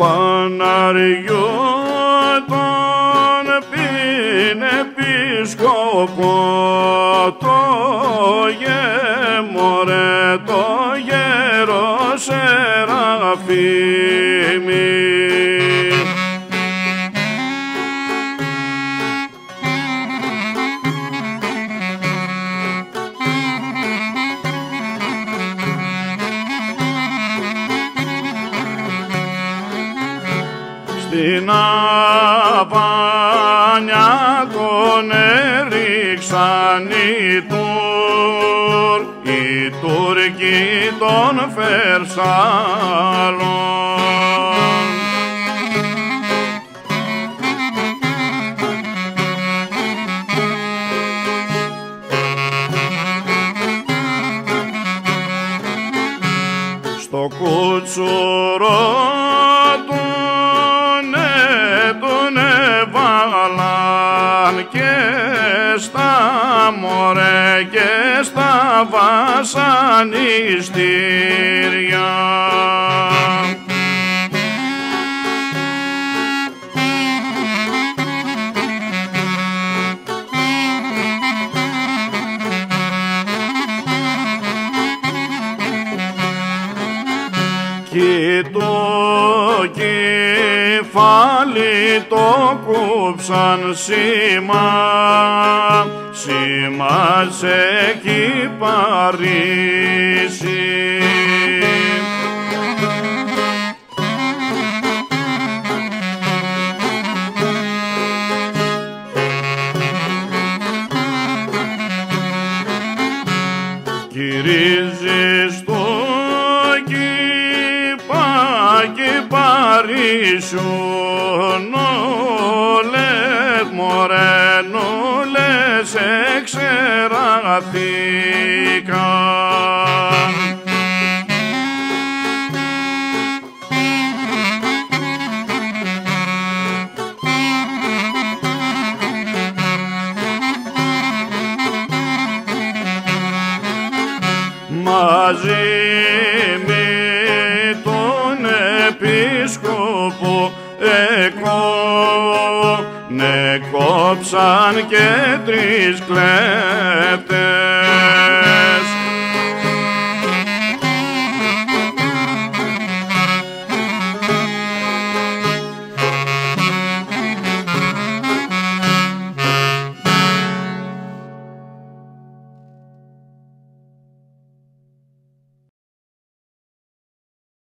φαναριού τον πιν επισκοπό το γέμορε το γέρο Σεραφείμι. Στην Αβάνια τον έριξαν οι Τούρ, οι Τούρκοι των Φερσάλων. στο κουτσουρό τον έβαλαν και στα μωρέ και στα βασανιστήρια. Κι το κεφάλι το κόψαν σήμα, σήμα σε έχει παρήσει. Κυρίζεις το κυπάκι παρήσουν όλες μωρέν όλες εξεραθήκαν. μαζί με τον επίσκοπο εκό ναι κόψαν και τρεις κλέπτες